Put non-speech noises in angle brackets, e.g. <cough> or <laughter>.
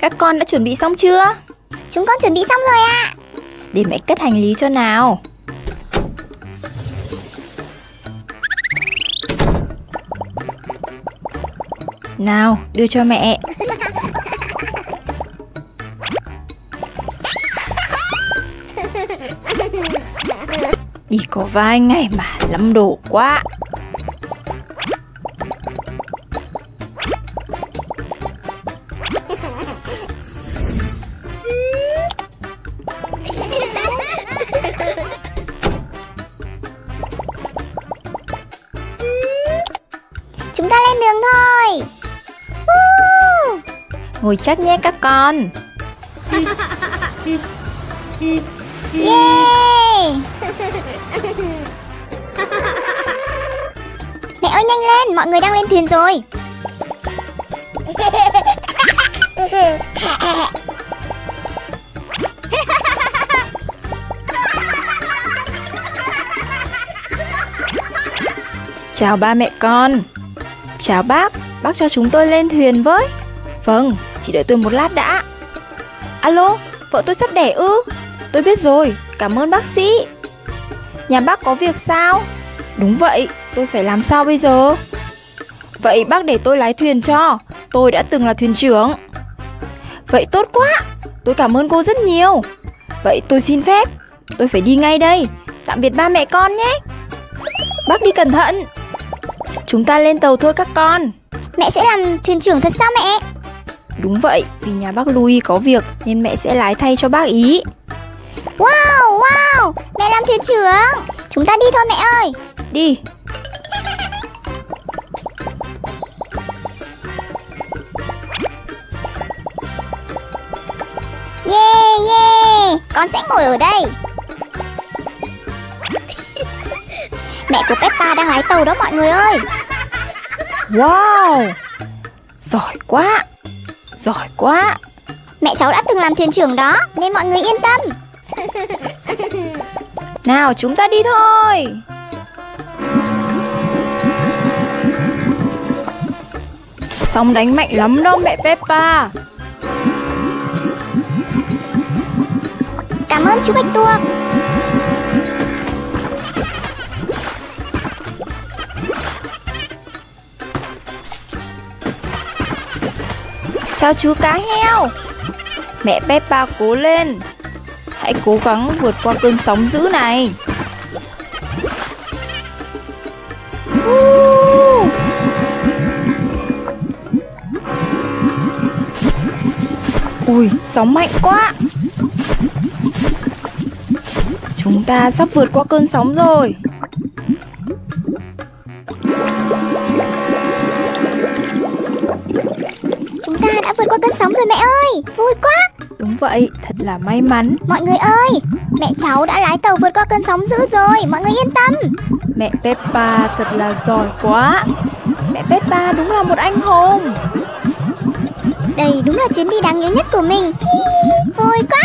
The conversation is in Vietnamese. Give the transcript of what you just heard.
Các con đã chuẩn bị xong chưa? Chúng con chuẩn bị xong rồi ạ. Để mẹ cất hành lý cho nào. Nào, đưa cho mẹ. <laughs> Đi có vài ngày mà lắm đồ quá. Ngồi chắc nhé các con. Yeah! Mẹ ơi nhanh lên, mọi người đang lên thuyền rồi. Chào ba mẹ con. Chào bác, bác cho chúng tôi lên thuyền với. Vâng, chỉ đợi tôi một lát đã. Alo, vợ tôi sắp đẻ ư? Tôi biết rồi, cảm ơn bác sĩ. Nhà bác có việc sao? Đúng vậy, tôi phải làm sao bây giờ? Vậy bác để tôi lái thuyền cho, tôi đã từng là thuyền trưởng. Vậy tốt quá, tôi cảm ơn cô rất nhiều. Vậy tôi xin phép, tôi phải đi ngay đây. Tạm biệt ba mẹ con nhé. Bác đi cẩn thận. Chúng ta lên tàu thôi các con. Mẹ sẽ làm thuyền trưởng thật sao mẹ? Đúng vậy, vì nhà bác Louis có việc nên mẹ sẽ lái thay cho bác ý. Wow, wow, mẹ làm thuyền trưởng. Chúng ta đi thôi mẹ ơi. Đi. Yeah, yeah, con sẽ ngồi ở đây. mẹ của Peppa đang lái tàu đó mọi người ơi. Wow! Giỏi quá! Giỏi quá! Mẹ cháu đã từng làm thuyền trưởng đó nên mọi người yên tâm. <laughs> Nào chúng ta đi thôi! Sóng đánh mạnh lắm đó mẹ Peppa Cảm ơn chú Bạch Tuộc. Chào chú cá heo. Mẹ Peppa cố lên. Hãy cố gắng vượt qua cơn sóng dữ này. Ui, sóng mạnh quá. Chúng ta sắp vượt qua cơn sóng rồi. Rồi mẹ ơi. Vui quá. Đúng vậy, thật là may mắn Mọi người ơi, mẹ cháu đã lái tàu vượt qua cơn sóng dữ rồi. Mọi người yên tâm. Mẹ Peppa thật là giỏi quá Mẹ Peppa đúng là một anh hùng Đây đúng là chuyến đi đáng nhớ nhất của mình. Hi, Vui quá.